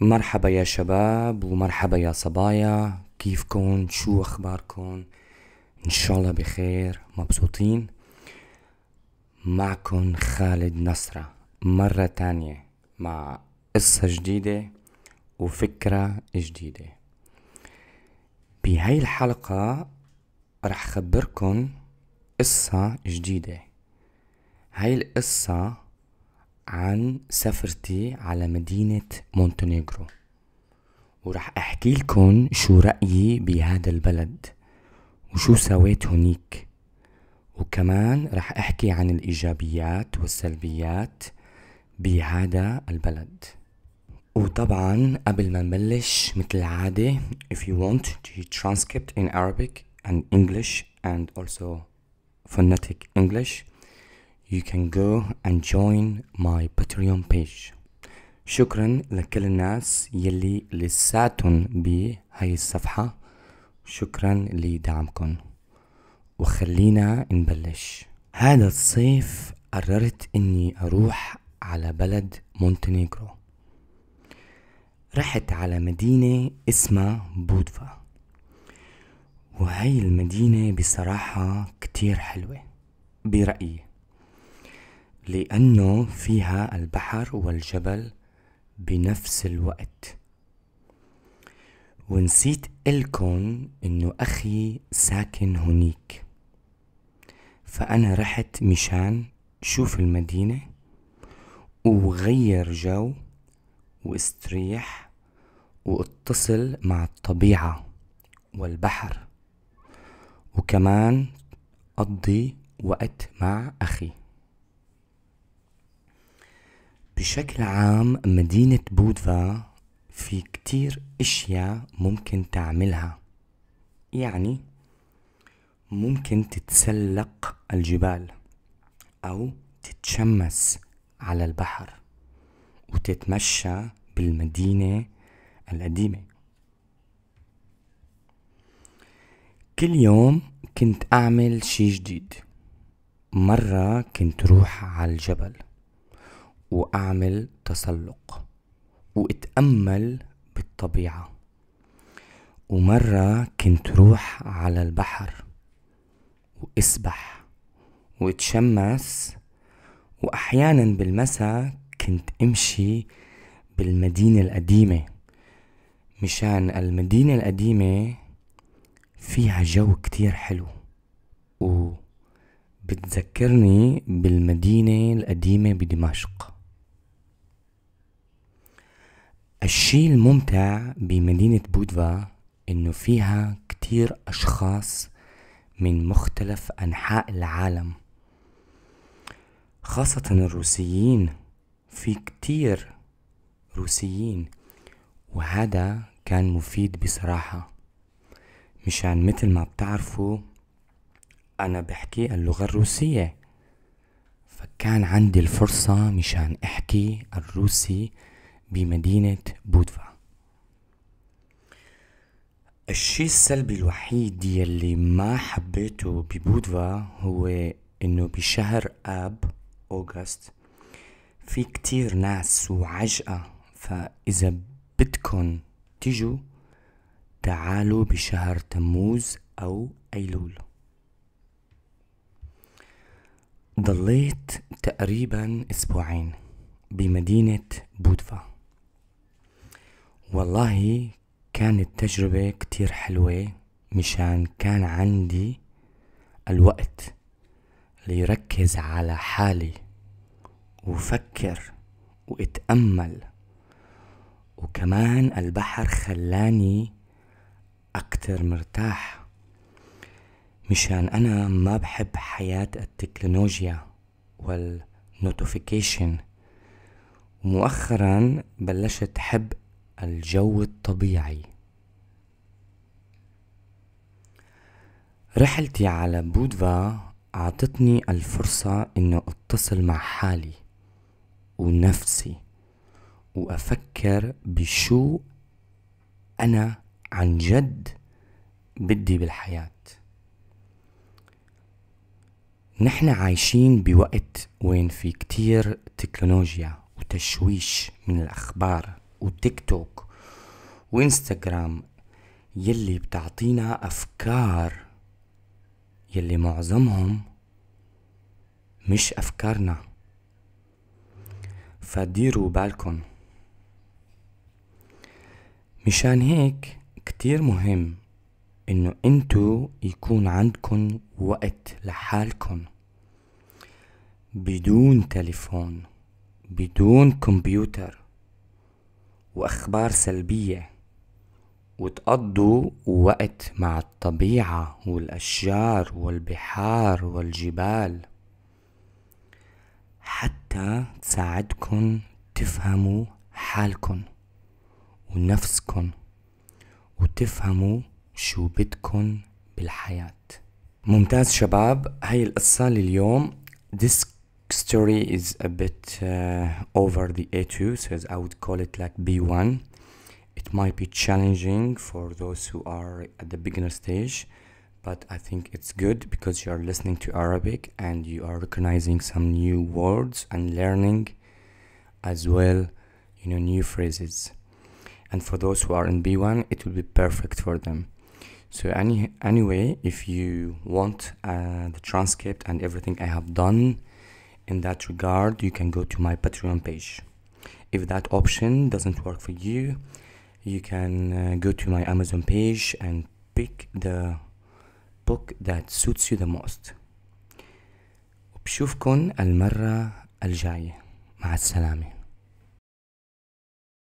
مرحبا يا شباب ومرحبا يا صبايا. كيفكن؟ شو أخباركن؟ إن شاء الله بخير مبسوطين؟ معكن خالد نصرة مرة تانية مع قصة جديدة وفكرة جديدة. بهاي الحلقة رح خبركن قصة جديدة. هاي القصة عن سفرتي على مدينة مونتينيغرو ورح أحكي لكم شو رأيي بهذا البلد وشو سويت هنيك. وكمان رح أحكي عن الإيجابيات والسلبيات بهذا البلد. وطبعا قبل ما نبلش مثل العادة if you want the transcript in Arabic and English and also phonetic English you can go and join my Patreon page. شكرا لكل الناس يلي لساتهم بهاي الصفحة. شكرا لدعمكم وخلينا نبلش. هذا الصيف قررت إني أروح على بلد مونتينيغرو رحت على مدينة اسمها بودفا. وهي المدينة بصراحة كتير حلوة. برأيي. لأنه فيها البحر والجبل بنفس الوقت. ونسيت إلكن إنه أخي ساكن هنيك. فأنا رحت مشان شوف المدينة وغير جو واستريح واتصل مع الطبيعة والبحر. وكمان أقضي وقت مع أخي. بشكل عام مدينة بودفا في كتير أشياء ممكن تعملها. يعني ممكن تتسلق الجبال أو تتشمس على البحر وتتمشى بالمدينة القديمة. كل يوم كنت أعمل شي جديد. مرة كنت روح على الجبل. وأعمل تسلق وأتأمل بالطبيعة. ومرة كنت روح على البحر وأسبح وأتشمس وأحيانا بالمساء كنت أمشي بالمدينة القديمة مشان المدينة القديمة فيها جو كتير حلو. و بتذكرني بالمدينة القديمة بدمشق. الشي الممتع بمدينة بودفا إنه فيها كتير أشخاص من مختلف أنحاء العالم. خاصة الروسيين في كتير روسيين وهذا كان مفيد بصراحة. مشان مثل ما بتعرفوا أنا بحكي اللغة الروسية فكان عندي الفرصة مشان أحكي الروسي بمدينة بودفا. الشي السلبي الوحيد يلي ما حبيته ببودفا هو إنه بشهر آب أوغست في كتير ناس وعجقة فإذا بدكن تجوا تعالوا بشهر تموز أو أيلول. ضليت تقريبا أسبوعين بمدينة بودفا. والله كانت تجربة كتير حلوة مشان كان عندي الوقت ليركز على حالي وفكر واتأمل. وكمان البحر خلاني أكتر مرتاح مشان أنا ما بحب حياة التكنولوجيا والنوتيفيكيشن مؤخرا بلشت أحب الجو الطبيعي. رحلتي على بودفا أعطتني الفرصة إنه أتصل مع حالي ونفسي وأفكر بشو أنا عن جد بدي بالحياة. نحن عايشين بوقت وين في كتير تكنولوجيا وتشويش من الأخبار. وتيك توك وإنستغرام يلي بتعطينا أفكار يلي معظمهم مش أفكارنا. فديروا بالكن مشان هيك كتير مهم إنه انتو يكون عندكن وقت لحالكن بدون تليفون بدون كمبيوتر. وأخبار سلبية وتقضوا وقت مع الطبيعة والأشجار والبحار والجبال. حتى تساعدكن تفهموا حالكن ونفسكن وتفهموا شو بدكن بالحياة. ممتاز شباب هاي القصة لليوم. This story is a bit uh, over the A2 so I would call it like B1 it might be challenging for those who are at the beginner stage but I think it's good because you are listening to Arabic and you are recognizing some new words and learning as well you know new phrases. And for those who are in B1 it will be perfect for them. So any anyway if you want uh, the transcript and everything I have done in that regard you can go to my patreon page if that option doesn't work for you you can uh, go to my amazon page and pick the book that suits you the most وبشوفكن المرة الجاية مع السلامة